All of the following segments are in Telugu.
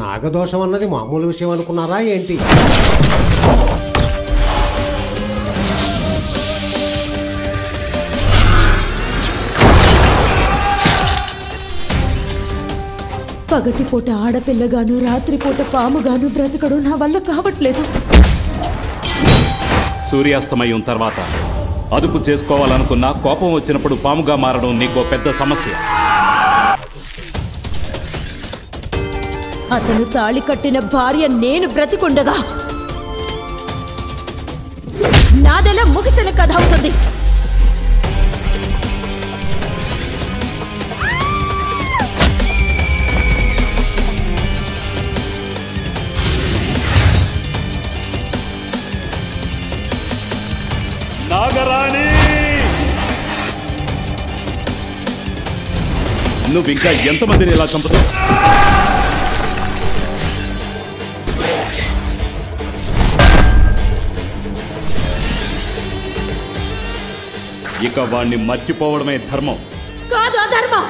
నాగదోషం అన్నది మామూలు విషయం అనుకున్నారా ఏంటి? పగటిపూట ఆడపిల్లగాను రాత్రిపూట పాముగాను బ్రతకడం నా వల్ల కావట్లేదు. సూర్యాస్తమయం తర్వాత అదుపు చేసుకోవాలనుకున్నా కోపం వచ్చినప్పుడు పాముగా మారడం నీకో పెద్ద సమస్య. అతను తాళి కట్టిన భార్య నేను బ్రతికుండగా నాదెలా ముగిసిన కథ అవుతుంది. నాగరాణి! నువ్వు ఇంకా ఎంతమందిని ఇలా చంపుతావు ఇక వాణ్ణి మర్చిపోవడమే ధర్మం. కాదు అధర్మం.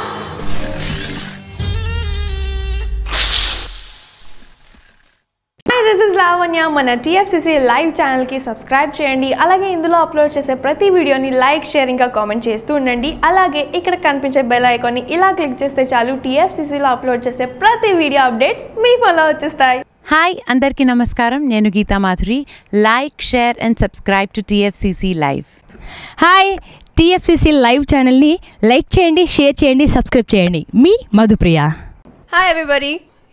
హాయ్ దిస్ ఇస్ లావణ్య మన టీఎఫ్సిసి లైవ్ ఛానల్కి సబ్స్క్రైబ్ చేయండి. అలాగే ఇందులో అప్లోడ్ చేసే ప్రతి వీడియోని లైక్ షేర్ ఇంకా కామెంట్ చేస్తూ ఉండండి. అలాగే ఇక్కడ కనిపించే బెల్ ఐకాన్ని ఇలా క్లిక్ చేస్తే చాలు టీఎఫ్సిసిలో అప్లోడ్ చేసే ప్రతి వీడియో అప్డేట్స్ మీ ఫోన్లో వచ్చేస్తాయి. హాయ్ అందరికీ నమస్కారం. నేను Geetha Madhuri like share and subscribe to TFCC live hi TFCC live ఛానల్ని లైక్ చేయండి షేర్ చేయండి సబ్స్క్రైబ్ చేయండి. మీ మధుప్రియ. హాయ్ ఎవ్రీబడి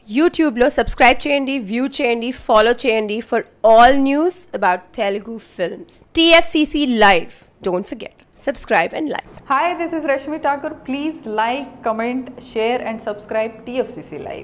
యూట్యూబ్లో సబ్స్క్రైబ్ చేయండి వ్యూ చేయండి ఫాలో చేయండి for all news about Telugu films TFCC live. Don't forget subscribe and like Hi, this is Rashmi Thakur. Please like, comment, share, and subscribe TFCC Live.